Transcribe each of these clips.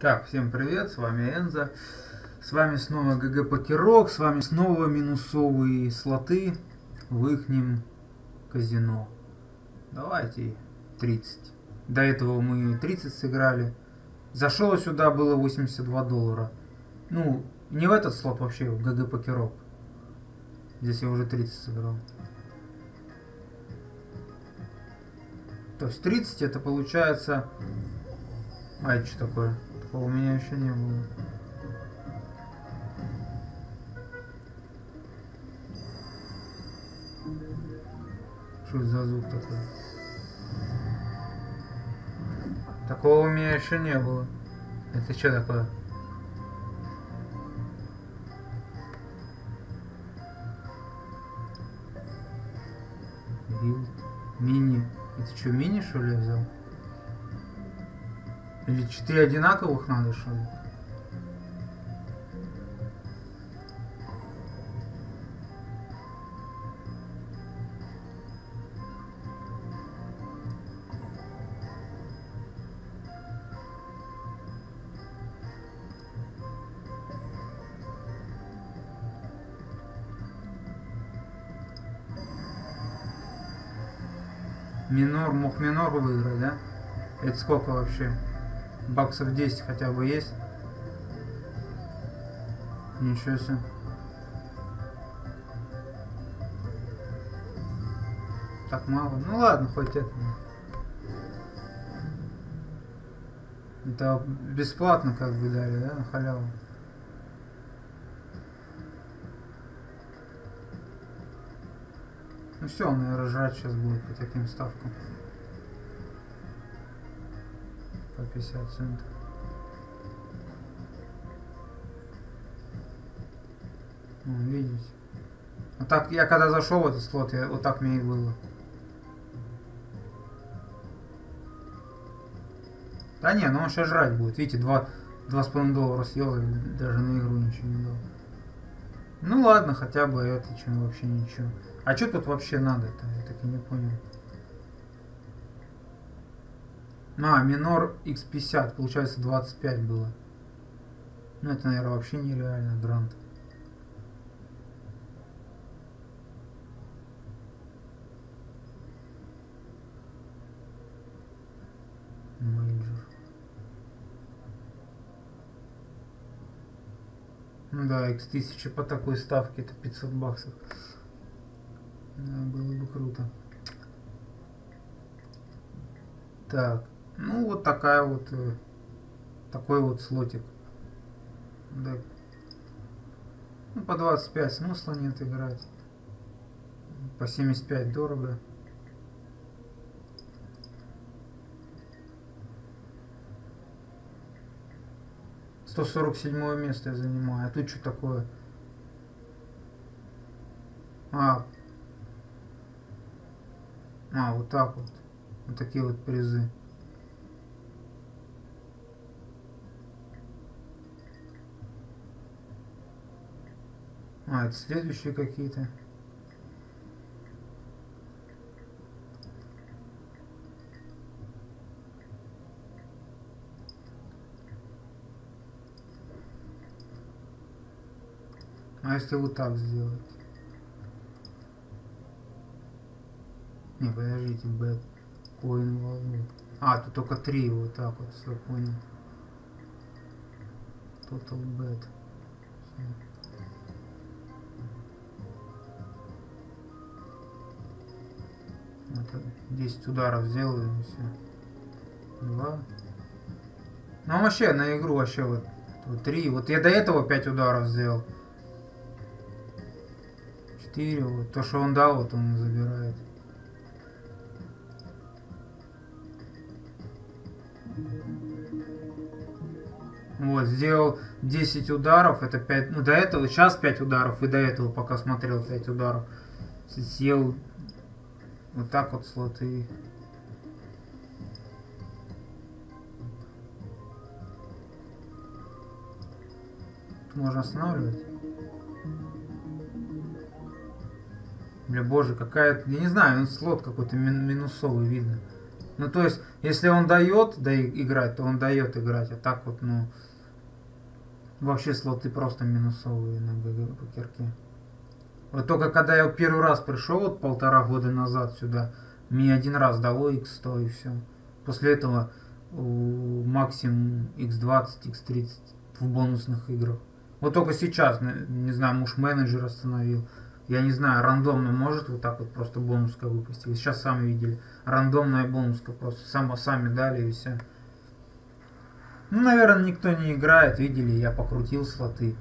Так, всем привет, с вами Энза. С вами снова GGPokerOK, с вами снова минусовые слоты в ихнем казино. Давайте 30. До этого мы 30 сыграли. Зашел сюда, было 82 доллара. Ну, не в этот слот вообще, в GGPokerOK. Здесь я уже 30 сыграл. То есть 30 это получается... А это что такое? Такого у меня еще не было. Что это за звук такой? Такого у меня еще не было. Это что такое? Билд. Мини. Это что, мини что ли я взял? Или четыре одинаковых надо что ли? Минор, мог минор выиграть, да? Это сколько вообще? Баксов 10 хотя бы есть? Ничего себе. Так мало. Ну ладно, хоть это. Это бесплатно как бы дали, да, на халяву. Ну все, он, наверное, жрать сейчас будет по таким ставкам. По 50 центов. Видите. Вот так, я когда зашел в этот слот, я, вот так мне и было. Да не, ну он сейчас жрать будет. Видите, два, два с половиной доллара съел, и даже на игру ничего не дал. Ну ладно, хотя бы это, чем вообще ничего. А что тут вообще надо-то? Я так и не понял. А, minor x50, получается 25 было. Ну это, наверное, вообще нереально, grand. Major. Ну да, x1000 по такой ставке это 500 баксов. Да, было бы круто. Так, ну вот такая вот, э, такой вот слотик. Да. Ну, по 25 смысла нет играть. По 75 дорого. Сто сорок седьмое место я занимаю. А тут что такое? А, а, вот так вот. Вот такие вот призы. А, это следующие какие-то. А если вот так сделать? Не, подождите, бэт. Коин волну. А, тут только три, вот так вот, все понял. Total bet. Это 10 ударов сделаю и все. Два. Ну вообще на игру вообще вот, вот 3. Вот я до этого 5 ударов сделал. 4. Вот то, что он дал, вот он забирает. Вот, сделал 10 ударов, это 5, ну до этого, сейчас 5 ударов, и до этого, пока смотрел 5 ударов, съел вот так вот слоты. Можно останавливать. Бля, боже, какая... Я не знаю, ну, слот какой-то минусовый видно. Ну, то есть, если он дает да, играть, то он дает играть. А так вот, ну, вообще слоты просто минусовые на покерке. Вот только когда я первый раз пришел, вот полтора года назад сюда, мне один раз дало x100 и все. После этого максимум x20, x30 в бонусных играх. Вот только сейчас, не знаю, муж менеджер остановил. Я не знаю, рандомно может вот так вот просто бонуска выпустить. Вы сейчас сами видели. Рандомная бонуска просто. Само, сами дали и все. Ну, наверное, никто не играет. Видели, я покрутил слоты.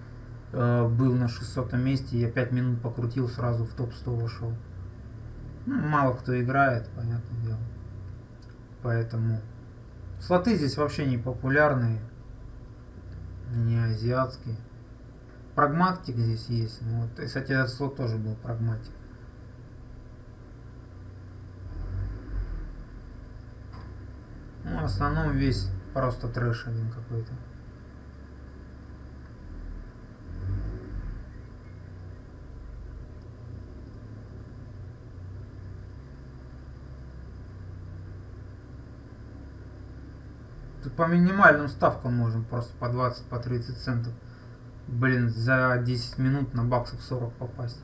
Э, был на 600 месте. Я 5 минут покрутил, сразу в топ-100 вошел. Ну, мало кто играет, понятное дело. Поэтому... Слоты здесь вообще не популярные. Не азиатские. Прагматик здесь есть. Ну, вот. И, кстати, этот слот тоже был прагматик. Ну, в основном весь просто трэш один какой-то. Тут по минимальным ставкам можем просто по 20, по 30 центов блин, за 10 минут на баксов 40 попасть.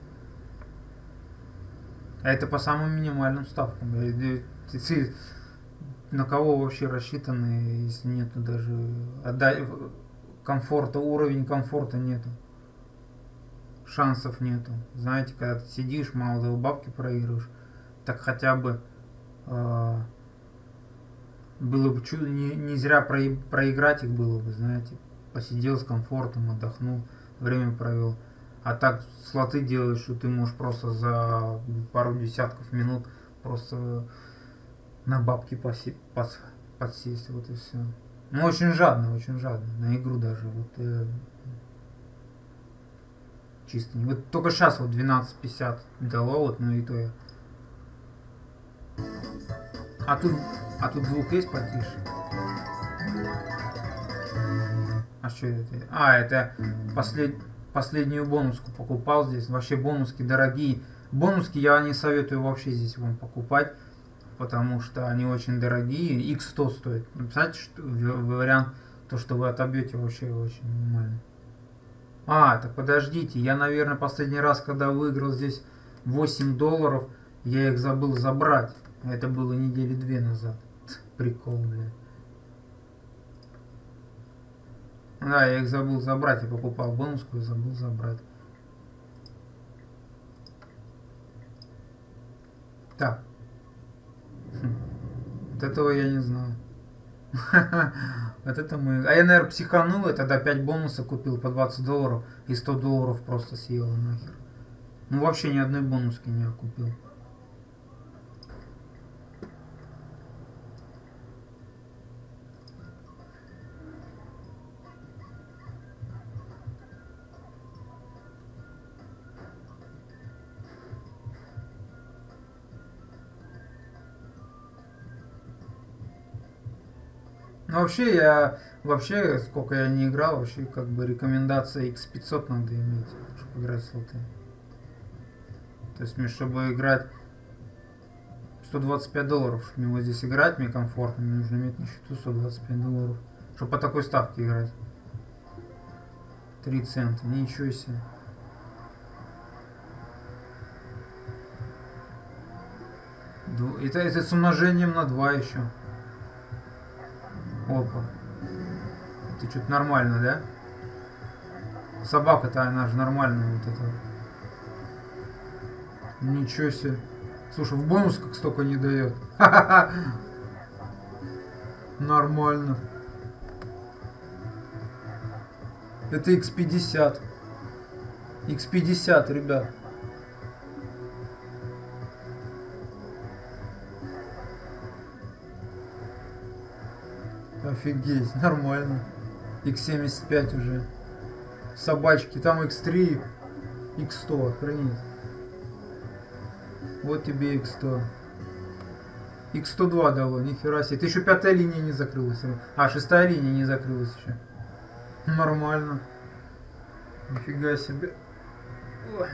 А это по самым минимальным ставкам. На кого вообще рассчитаны, если нету даже отдай, комфорта, уровень комфорта нету. Шансов нету. Знаете, когда ты сидишь, мало того бабки проигрываешь, так хотя бы э, было бы чудо, не, не зря про, проиграть их было бы, знаете посидел с комфортом, отдохнул, время провел. А так слоты делаешь, что ты можешь просто за пару десятков минут просто на бабки поси, пос, подсесть, вот и все. Ну, очень жадно, очень жадно, на игру даже, вот э, чисто. Вот только сейчас вот 12.50 дало, вот, ну и то я. А тут, а тут звук есть потише? А что это? А, это послед... последнюю бонуску покупал здесь. Вообще бонуски дорогие. Бонуски я не советую вообще здесь вам покупать, потому что они очень дорогие. X100 стоит. Представляете, что вариант, то, что вы отобьете вообще очень минимально. А, так подождите, я, наверное, последний раз, когда выиграл здесь 8 долларов, я их забыл забрать. Это было недели две назад. Прикол, блядь. Да, я их забыл забрать. Я покупал бонуску и забыл забрать. Так. Хм. Вот этого я не знал. Вот это мы... А я, наверное, психанул, и тогда 5 бонусов купил по 20 долларов и 100 долларов просто съел нахер. Ну, вообще ни одной бонуски не купил. Ну, вообще, я вообще, сколько я не играл, вообще, как бы рекомендация X500 надо иметь, чтобы играть в слоты. То есть, мне, чтобы играть 125 долларов, чтобы мне вот здесь играть, мне комфортно, мне нужно иметь на счету 125 долларов, чтобы по такой ставке играть. 3 цента, ничего себе. Это, это с умножением на 2 еще. Опа. Это что-то нормально, да? Собака-то, она же нормальная вот эта. Ничего себе. Слушай, в бонус как столько не дает. Нормально. Это X50. X50, ребят. Офигеть, нормально. X75 уже. Собачки, там X3, X100, охренеть. Вот тебе X100. X102 дало, нихера себе. Это еще пятая линия не закрылась. А, шестая линия не закрылась еще. Нормально. Нифига себе. Ой.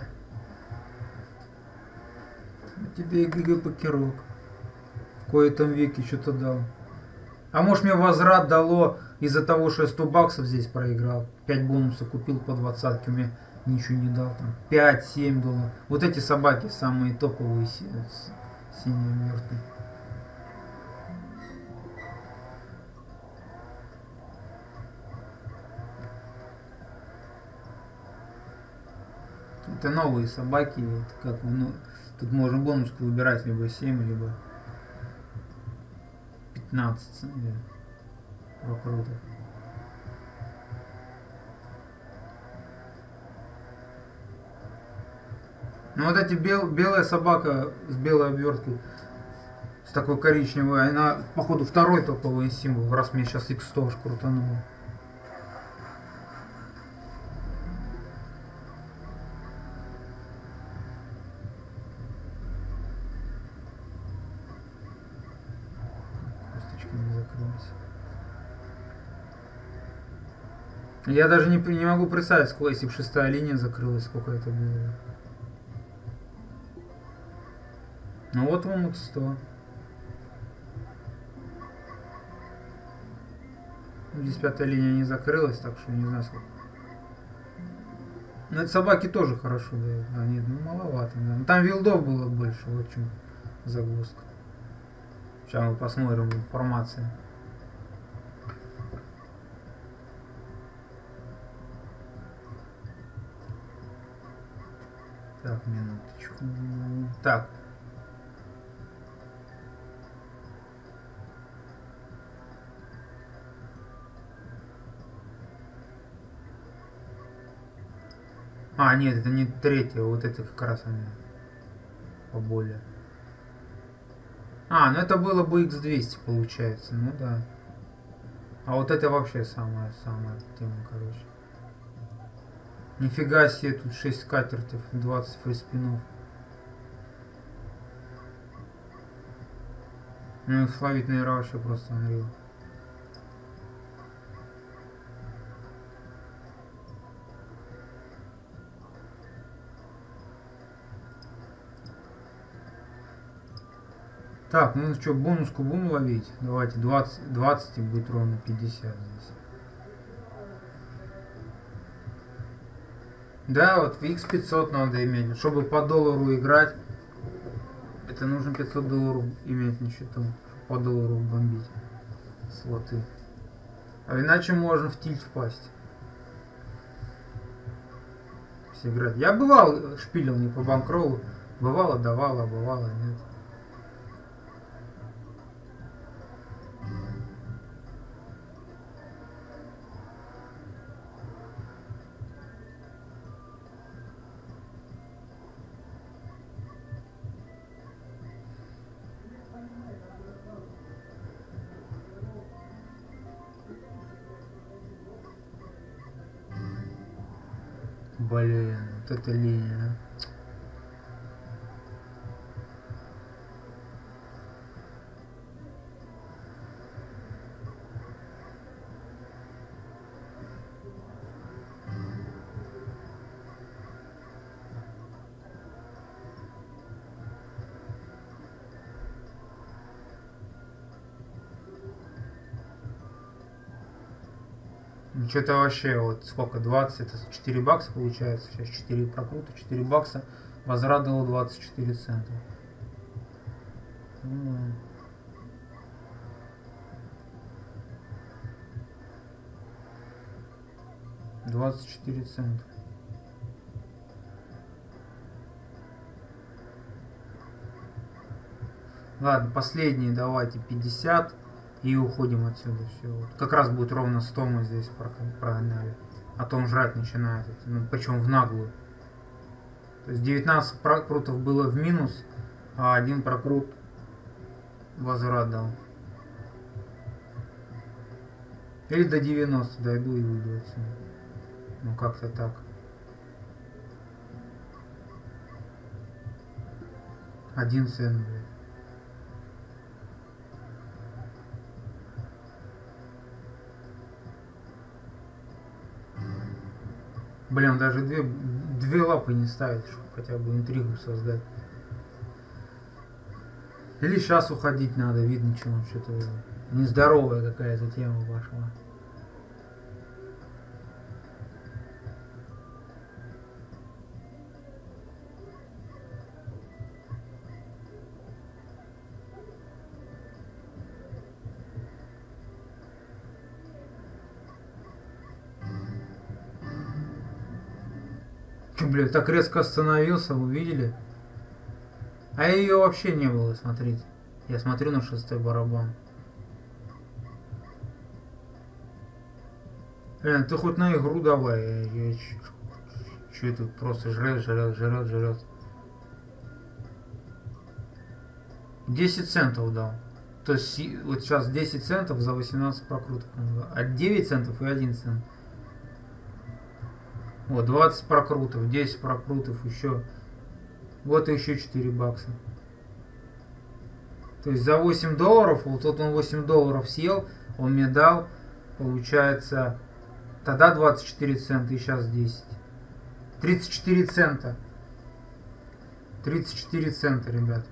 Тебе ГГ покерок. кои-то веке что-то дал. А может мне возврат дало из-за того, что я 100 баксов здесь проиграл. 5 бонусов купил по двадцатке, мне ничего не дал. Там 5-7 долларов. Вот эти собаки самые топовые синие мертвые. Это новые собаки, это как ну, тут можно бонуску выбирать либо 7, либо 15 рекрутов. Ну вот эти бел, белая собака с белой обверткой, с такой коричневой, она, походу, второй топовый символ, раз мне сейчас X100 крутануло. Я даже не, не могу представить, сколько, если бы шестая линия закрылась, сколько это было. Ну вот вам X100. Здесь пятая линия не закрылась, так что не знаю сколько. Но это собаки тоже хорошо дают. А нет, ну маловато. Да. Ну, там вилдов было больше, в чем загвоздка. Сейчас мы посмотрим информацию. Так, минуточку. Так. А, нет, это не третья, вот это как раз она поболее. А, ну это было бы x200 получается, ну да. А вот это вообще самая-самая тема, короче. Нифига себе, тут 6 скатертов, 20 фриспинов. Ну их словить, наверное, вообще просто unreal. Так, ну что, бонуску будем ловить? Давайте 20, 20 и будет ровно 50 здесь. Да, вот в X500 надо иметь. Чтобы по доллару играть, это нужно 500 долларов иметь на счету. По доллару бомбить слоты. А иначе можно в тильт впасть. Играть. Я бывал шпилил не по банкролу. Бывало давало, бывало нет. Блин, вот эта линия. Что-то вообще, вот сколько, 20, это 4 бакса получается. Сейчас 4 прокрута, 4 бакса. Возврат дало 24 цента. Двадцать четыре цента. Ладно, последние давайте пятьдесят. И уходим отсюда. Все. Вот. Как раз будет ровно 100 мы здесь прогнали. А то он жрать начинает. Ну, причем в наглую. То есть 19 прокрутов было в минус, а один прокрут возврат дал. Или до 90 дойду и уйду отсюда. Ну как-то так. Один цен, блядь. Блин, даже две, две лапы не ставит, чтобы хотя бы интригу создать. Или сейчас уходить надо, видно, что он что-то нездоровая какая-то тема пошла. Блядь, так резко остановился, вы видели? А ее вообще не было, смотрите. Я смотрю на шестой барабан. Блин, ты хоть на игру давай. Я, че это просто жрет, жрет, жрет, жрет. 10 центов дал. То есть вот сейчас 10 центов за 18 прокрутов. А 9 центов и 1 цент. Вот, 20 прокрутов, 10 прокрутов еще. Вот еще 4 бакса. То есть за 8 долларов, вот тут он 8 долларов съел, он мне дал, получается, тогда 24 цента и сейчас 10. 34 цента. 34 цента, ребят.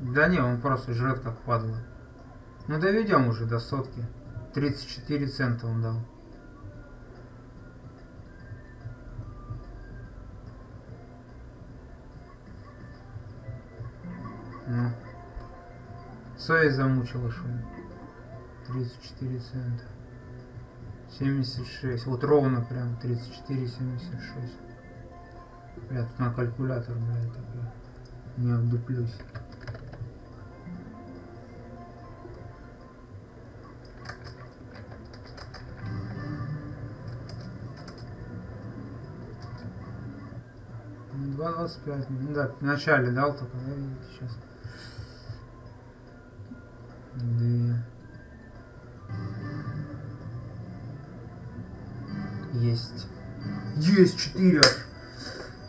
Да не, он просто жрет как падла. Ну доведем уже до сотки. 34 цента он дал. Ну. Совесть замучила шум. 34 цента. 76. Вот ровно прям 34, 76. Я тут на калькулятор, блядь, такой. Не обдуплюсь. Два двадцать пять. Ну да, в начале дал только, да, видите, сейчас. Две. Есть. Есть 4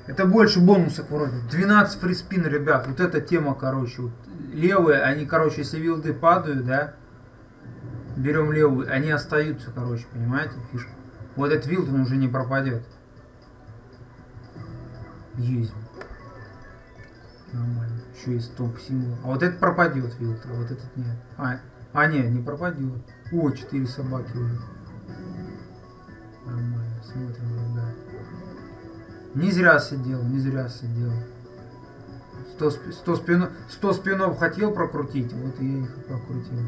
Это больше бонусов вроде. 12 фриспин, ребят. Вот эта тема, короче. Вот левые, они, короче, если вилды падают, да, берем левую, они остаются, короче, понимаете, фишка. Вот этот вилд, он уже не пропадет. Есть. Нормально. Еще есть топ символ. А вот этот пропадет фильтр, а вот этот нет. А, а нет, не пропадет. О, четыре собаки уже. Нормально. Смотрим, да. Не зря сидел, не зря сидел. 100, 100, спинов, 100 спинов хотел прокрутить, вот я их прокрутил.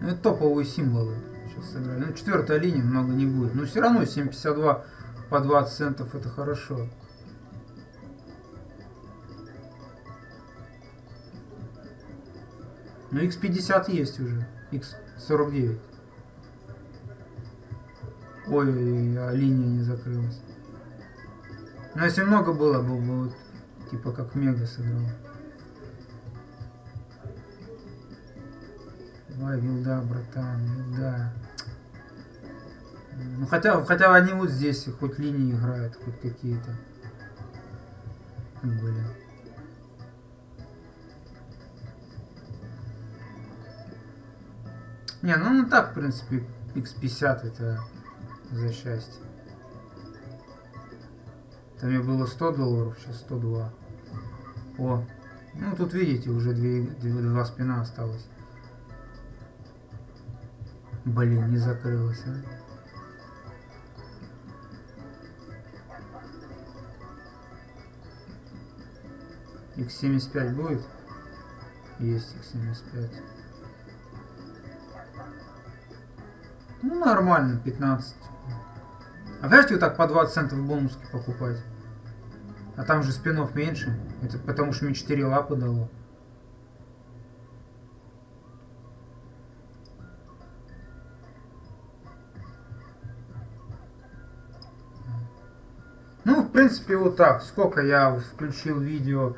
Ну, это топовые символы сейчас сыграли. Ну, четвертая линия много не будет. Но все равно 7,52 по 20 центов это хорошо. Но x50 есть уже. x49. Ой, а линия не закрылась. Но если много было, было бы вот, типа как Мега сыграл. Давай, вилда, братан, вилда. Ну хотя, хотя они вот здесь хоть линии играют, хоть какие-то. Блин. Не, ну, ну так, в принципе, x50 это за счастье. Там мне было 100 долларов, сейчас 102. О, ну тут видите, уже две, два спина осталось. Блин, не закрылось, а. x75 будет? Есть x75. Ну, нормально, 15. А давайте вот так по 20 центов бонуски покупать. А там же спинов меньше. Это потому что мне 4 лапы дало. Принципе, вот так. Сколько я включил видео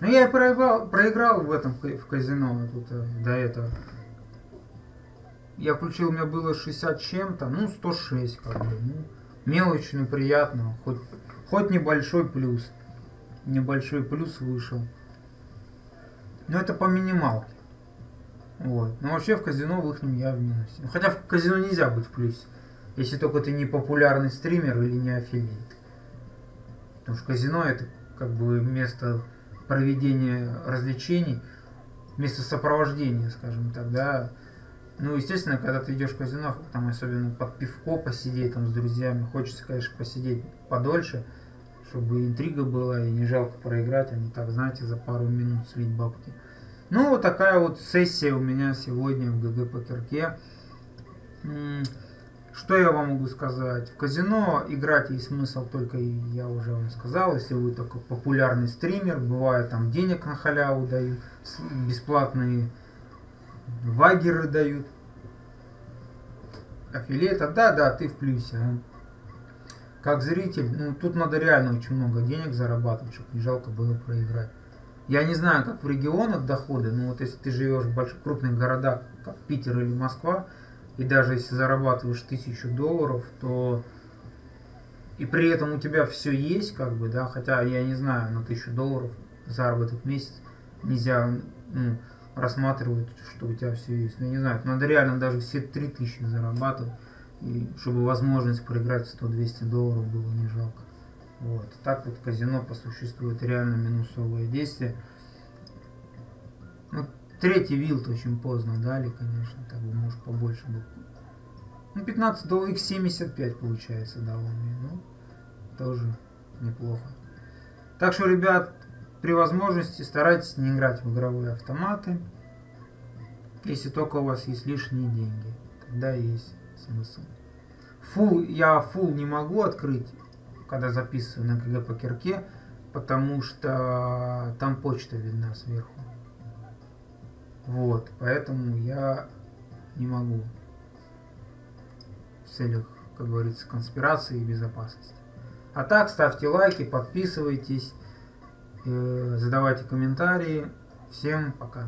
ну, я проиграл, проиграл в этом в казино тут, до этого. Я включил, у меня было 60 чем-то, ну 106 как бы. Ну, мелочь, но приятно. Хоть, хоть небольшой плюс. Небольшой плюс вышел. Но это по минималке. Вот. Но вообще в казино в их я в минусе. Ну, хотя в казино нельзя быть в плюсе. Если только ты не популярный стример или не аффилиат. Потому что казино это как бы место проведения развлечений, место сопровождения, скажем так, да. Ну, естественно, когда ты идешь в казино, там особенно под пивко посидеть там с друзьями, хочется, конечно, посидеть подольше, чтобы интрига была и не жалко проиграть, а не так, знаете, за пару минут слить бабки. Ну, вот такая вот сессия у меня сегодня в ГГ Покерке. Что я вам могу сказать? В казино играть есть смысл только, я уже вам сказал, если вы только популярный стример, бывает там денег на халяву дают, бесплатные вагеры дают. Аффилиата, да, да, ты в плюсе. А? Как зритель, ну тут надо реально очень много денег зарабатывать, чтобы не жалко было проиграть. Я не знаю, как в регионах доходы, но вот если ты живешь в больших крупных городах, как Питер или Москва, и даже если зарабатываешь тысячу долларов, то и при этом у тебя все есть, как бы, да, хотя я не знаю, на тысячу долларов заработок в месяц нельзя ну, рассматривать, что у тебя все есть. Ну, не знаю, надо реально даже все три тысячи зарабатывать, и чтобы возможность проиграть 100-200 долларов было не жалко. Вот. Так вот казино по существу реально минусовое действие. Третий вилд очень поздно дали, конечно, так бы может побольше был. Ну, 15 до x75 получается дал он мне, ну, тоже неплохо. Так что, ребят, при возможности старайтесь не играть в игровые автоматы, если только у вас есть лишние деньги. Тогда есть смысл. Фул, я фул не могу открыть, когда записываю на КГ по кирке, потому что там почта видна сверху. Вот, поэтому я не могу в целях, как говорится, конспирации и безопасности. А так, ставьте лайки, подписывайтесь, э, задавайте комментарии. Всем пока.